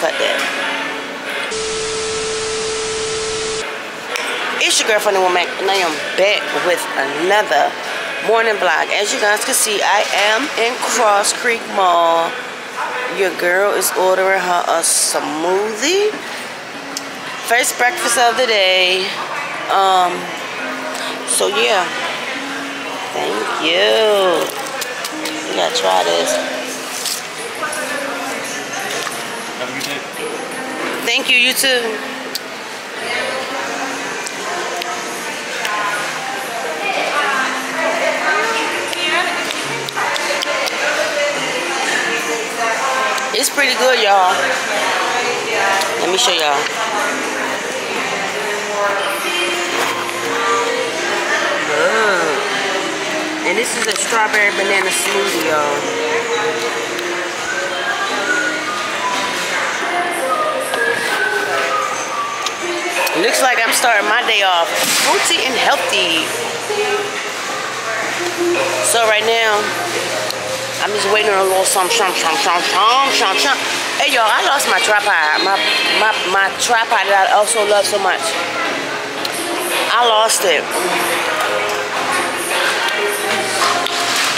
Cut that. It's your girlfriend and woman, and I am back with another morning vlog. As you guys can see, I am in Cross Creek Mall. Your girl is ordering her a smoothie. First breakfast of the day. Um, so yeah. Thank you. You gotta try this. Thank you, you too. It's pretty good, y'all. Let me show y'all. And this is a strawberry banana smoothie, y'all. Looks like I'm starting my day off fruity and healthy. So right now, I'm just waiting on a little some some some some some some some. Hey y'all, I lost my tripod. My my my tripod that I also love so much. I lost it.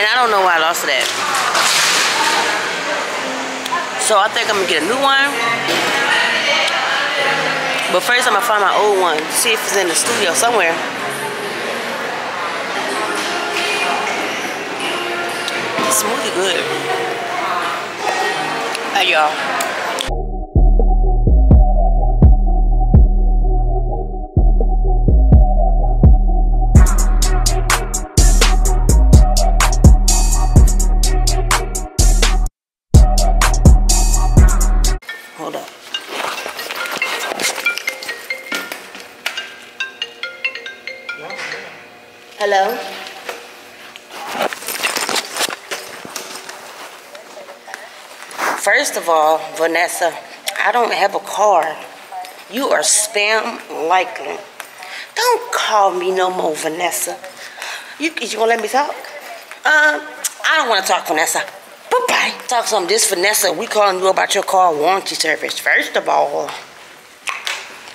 And I don't know why I lost it. So I think I'm gonna get a new one. But first I'm gonna find my old one, see if it's in the studio somewhere. Smoothie good. Hey y'all. Hello? First of all, Vanessa, I don't have a car. You are spam likely. Don't call me no more, Vanessa. You, you gonna let me talk? Um, I don't wanna talk, Vanessa. Bye-bye. Talk some this, Vanessa. We calling you about your car warranty service. First of all,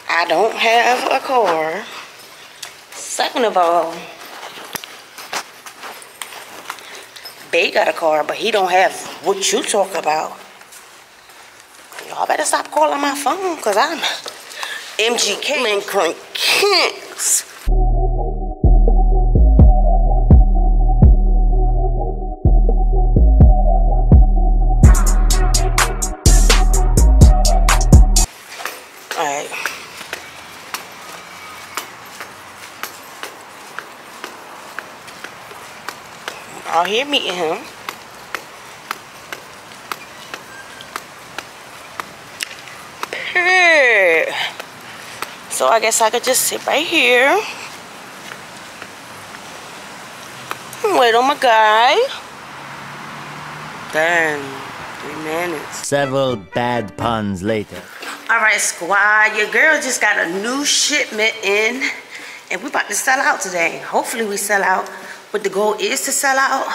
I don't have a car. Second of all, Bay got a car, but he don't have what you talk about. Y'all better stop calling my phone, cause I'm MGK Lincoln Kings. Out here meeting him. Purr. So I guess I could just sit right here. Wait on my guy. Dang, three minutes. Several bad puns later. All right, squad. Your girl just got a new shipment in, and we about to sell out today. Hopefully, we sell out. But the goal is to sell out.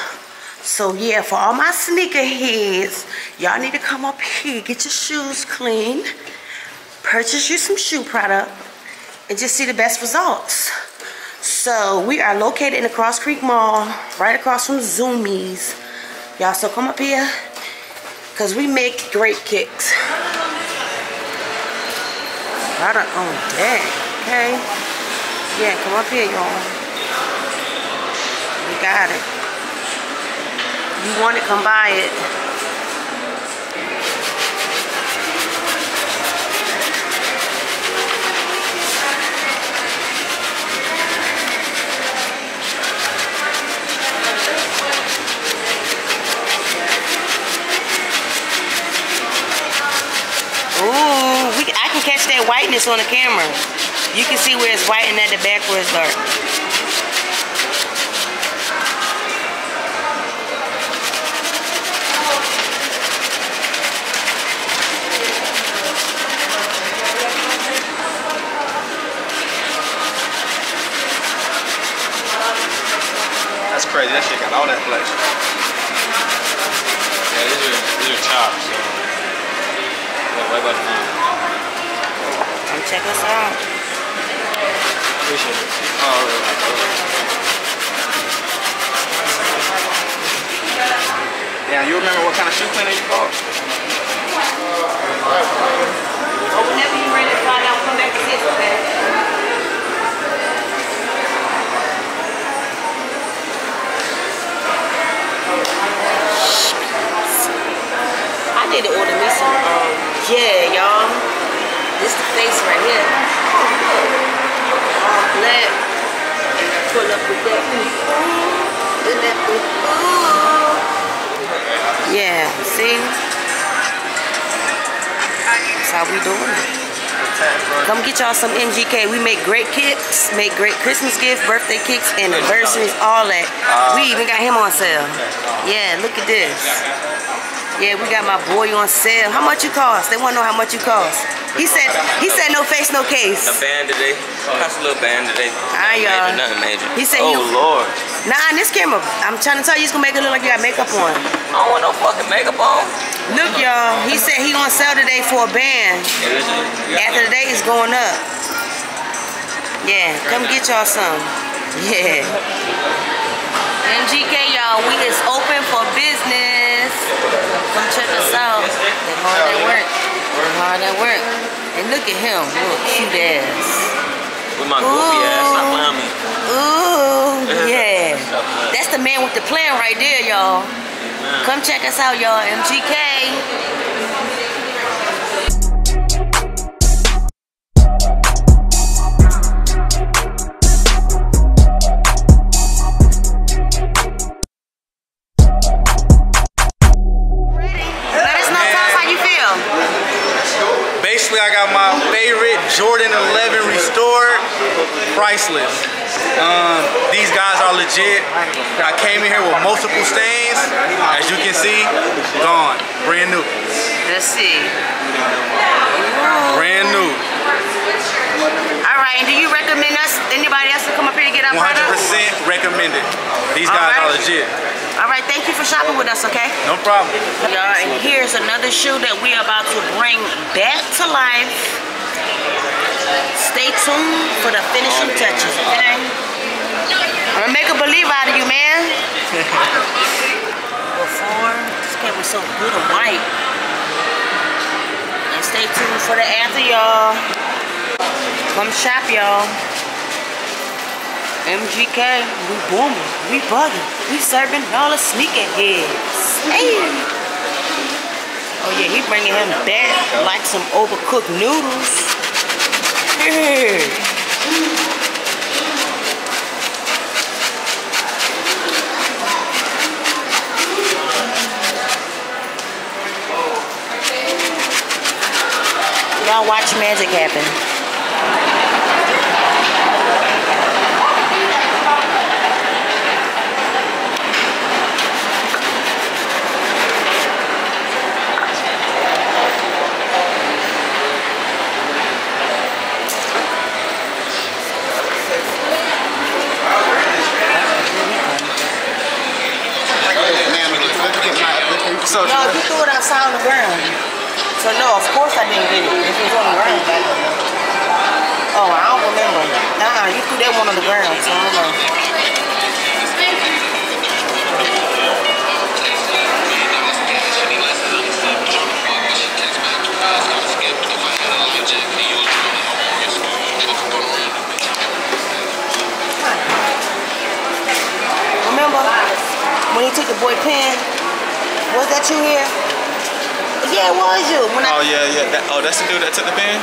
So yeah, for all my sneaker heads, y'all need to come up here, get your shoes clean, purchase you some shoe product, and just see the best results. So we are located in the Cross Creek Mall, right across from Zumiez. Y'all, so come up here, cause we make great kicks. Product on deck, okay? Yeah, come up here, y'all. We got it. You want it, come buy it. Ooh, I can catch that whiteness on the camera. You can see where it's white and at the back where it's dark. Crazy. That shit got all that flex. Yeah, these are these are tops. So. Right by the phone. Come check us out. Appreciate it. Oh, Yeah, you remember what kind of shoe cleaner you bought? Or whenever you're ready to find out, come back and get okay? I need to order me some, um, yeah, y'all. This the face right here. All black. Pull up with that. With that. Ooh. Yeah, see? That's how we doing it. Come get y'all some MGK. We make great kicks, make great Christmas gifts, birthday kicks, anniversaries, all that. we even got him on sale. Yeah, look at this. Yeah, we got my boy on sale. How much you cost? They want to know how much you cost. He said, he said no face, no case. A band today. That's a little band today. Alright, y'all. Nothing major. He said oh, you- Lord. Nah, in this camera, I'm trying to tell you, it's gonna make it look like you got makeup on. I don't want no fucking makeup on. Look, y'all, he said he on sale today for a band. Yeah, After the day is going up. Yeah, come get y'all some. Yeah. MGK, y'all, we is open for business. Come check us out. They hard at work. They hard at work. And look at him, little cute ass. With my goofy ass. Me. Ooh, yeah. That's the man with the plan right there, y'all. Come check us out, y'all. MGK. Basically, I got my favorite Jordan 11 restored, priceless. Um, these guys are legit. I came in here with multiple stains. As you can see, gone, brand new, Let's see. brand new, All right, and do you recommend us, anybody else to come up here to get our 100% product? recommended. These guys are legit. All right, thank you for shopping with us, okay? No problem. Y'all, and here's another shoe that we are about to bring back to life. Stay tuned for the finishing touches? I'm gonna make a believer out of you, man. Before, this cat was so good and white. And stay tuned for the after, y'all. Come shop, y'all. MGK, we booming, we bugging, we serving all the sneaker heads. Hey. Oh yeah, he bringing him back like some overcooked noodles. Y'all watch magic happen. So, No, you threw it outside on the ground. So no, of course I didn't get it. If it was on the ground. I don't know. Oh, I don't remember. Nah, you threw that one on the ground, so I don't know. Here? Yeah, it was you. When I oh yeah, yeah. That, oh, that's the dude that took the pen.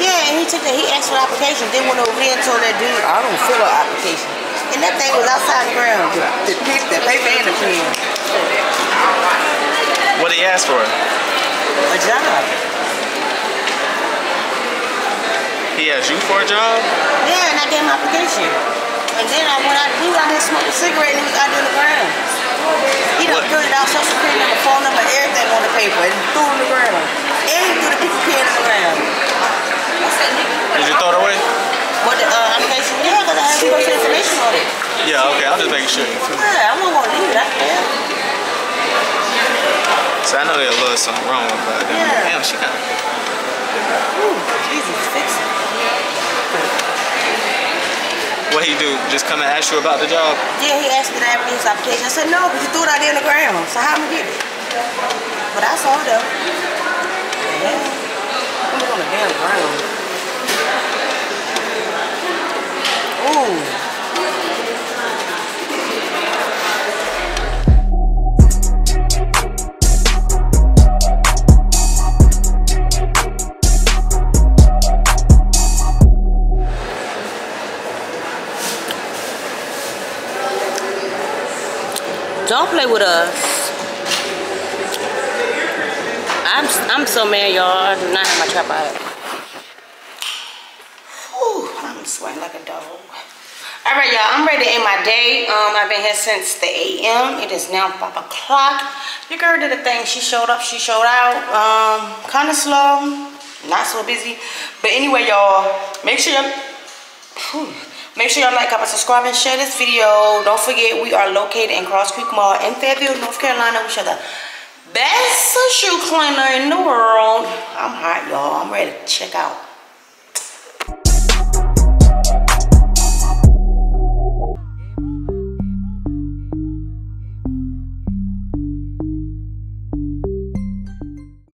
Yeah, and he took the, he asked for application. Then went over there and told that dude, I don't fill out application. And that thing was outside the ground. The, the, the paper and the pen. What did he asked for? A job. He asked you for a job? Yeah, and I gave him an application. And then I went out, he was out there smoking a cigarette and he was out the ground. He done What? filled it out, social security number, phone number, on the paper and threw it on the ground. And he threw the piece of pen on the ground. Did you throw it away? What the uh, application? Yeah, because I had to go to information on it. Yeah, okay. I'm just making sure. Yeah, I wasn't going to leave it out there. So I know there's a little something wrong with that. Yeah. Damn, she got Ooh, Jesus, fix it. What he do? Just come and ask you about the job? Yeah, he asked me that in his application. I said, no, because you threw it out there in the ground. So how am I get it? But I saw it though. Yeah. I'm on the damn ground. Ooh. Don't play with us. I'm I'm so mad, y'all. I do not have my trap out. Whew, I'm sweating like a dog. All right, y'all. I'm ready to end my day. Um, I've been here since the a.m. It is now five o'clock. Your girl did a thing. She showed up. She showed out. Um, kind of slow, not so busy. But anyway, y'all, make sure you Make sure y'all like, comment, subscribe, and share this video. Don't forget, we are located in Cross Creek Mall in Fayetteville, North Carolina. We are the best shoe cleaner in the world. I'm hot, y'all. I'm ready to check out.